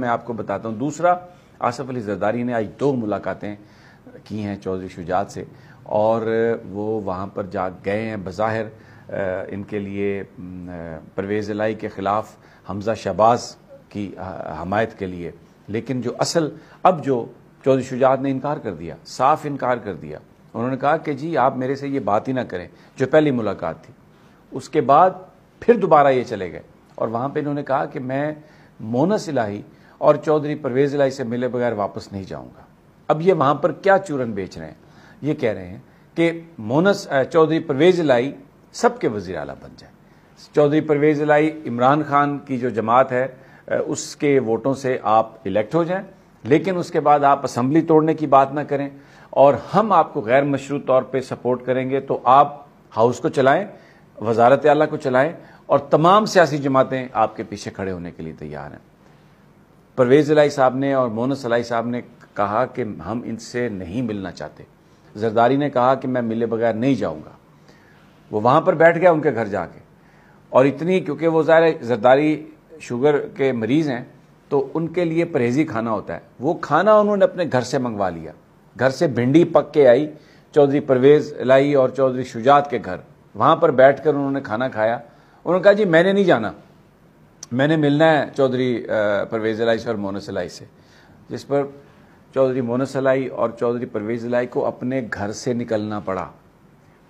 मैं आपको बताता हूँ। दूसरा, आसफ अली जरदारी ने आज दो मुलाकातें की हैं चौधरी शुजात से और वो वहाँ पर जा गए हैं। बज़ाहिर इनके लिए परवेज़ लाई के ख़िलाफ़ हमज़ा शहबाज की हमायत के लिए। लेकिन जो असल, अब जो चौधरी शुजात ने इनकार कर दिया, साफ़ इनकार कर दिया, उन्होंने कहा कि जी, आप मेरे से ये बात ही ना करें, जो पहली मुलाकात थी। उसके बाद फिर दोबारा ये चले गए और वहाँ पर इन्होंने कहा कि मैं मोनस इलाही और चौधरी परवेज लाई से मिले बगैर वापस नहीं जाऊँगा। अब ये वहाँ पर क्या चूरन बेच रहे हैं? ये कह रहे हैं कि मोनस चौधरी परवेज लाई सबके वज़ीर अला बन जाए। चौधरी परवेज लाई इमरान खान की जो जमात है उसके वोटों से आप इलेक्ट हो जाएँ, लेकिन उसके बाद आप असम्बली तोड़ने की बात ना करें और हम आपको गैर मशरू तौर पर सपोर्ट करेंगे तो आप हाउस को चलाएँ, वजारत आला को चलाएँ और तमाम सियासी जमातें आपके पीछे खड़े होने के लिए तैयार हैं। परवेज लाई साहब ने और मोनस अलाई साहब ने कहा कि हम इनसे नहीं मिलना चाहते। जरदारी ने कहा कि मैं मिले बगैर नहीं जाऊँगा। वो वहाँ पर बैठ गया उनके घर जाके। और इतनी, क्योंकि वो ज़ाहिर जरदारी शुगर के मरीज़ हैं तो उनके लिए परहेजी खाना होता है। वो खाना उन्होंने अपने घर से मंगवा लिया। घर से भिंडी पक के आई, चौधरी परवेज लाई और चौधरी शुजात के घर। वहाँ पर बैठकर उन्होंने खाना खाया। उन्होंने कहा, जी, मैंने नहीं जाना। मैंने मिलना है चौधरी परवेज लाई से और मोनस लाई से, जिस पर चौधरी मोनस लाई और चौधरी परवेज लाई को अपने घर से निकलना पड़ा।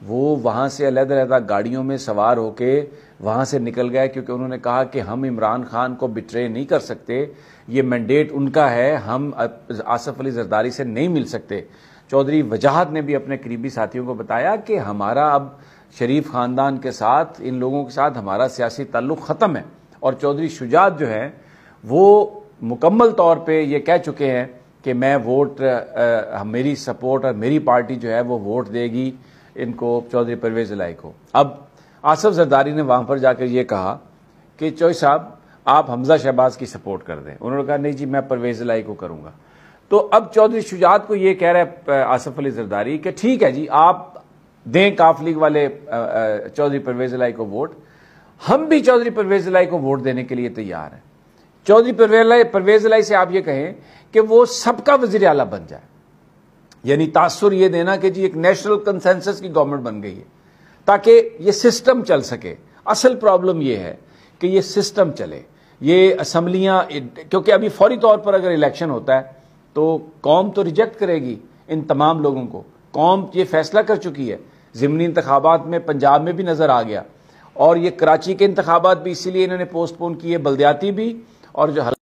वो वहाँ से अलग अलग गाड़ियों में सवार होके वहाँ से निकल गए, क्योंकि उन्होंने कहा कि हम इमरान खान को बिट्रे नहीं कर सकते। ये मैंडेट उनका है, हम आसफ अली जरदारी से नहीं मिल सकते। चौधरी वजाहत ने भी अपने करीबी साथियों को बताया कि हमारा अब शरीफ खानदान के साथ, इन लोगों के साथ हमारा सियासी ताल्लुक ख़त्म है। और चौधरी शुजात जो है वो मुकम्मल तौर पे ये कह चुके हैं कि मैं वोट आ, मेरी सपोर्ट और मेरी पार्टी जो है वो वोट देगी इनको चौधरी परवेज लाई को। अब आसफ जरदारी ने वहाँ पर जाकर ये कहा कि चौधरी साहब आप हमजा शहबाज की सपोर्ट कर दें। उन्होंने कहा नहीं जी मैं परवेज लाई को करूँगा। तो अब चौधरी शुजात को ये कह रहा आसफ अली जरदारी कि ठीक है जी आप दें काफ लीग वाले चौधरी परवेज लाई को वोट। हम भी चौधरी परवेज लाई को वोट देने के लिए तैयार हैं। चौधरी परवेज लाई से आप ये कहें कि वो सबका वज़ीर आला बन जाए। यानी तासुर ये देना कि जी एक नेशनल कंसेंसस की गवर्नमेंट बन गई है, ताकि ये सिस्टम चल सके। असल प्रॉब्लम ये है कि ये सिस्टम चले। ये असम्बलियाँ क्योंकि अभी फौरी तौर पर अगर इलेक्शन होता है तो कौम तो रिजेक्ट करेगी इन तमाम लोगों को। कौम ये फैसला कर चुकी है। ज़िमनी इंतबात में पंजाब में भी नज़र आ गया। और ये कराची के इंतबात भी इसीलिए इन्होंने पोस्टपोन किए बल्दियाती भी और जो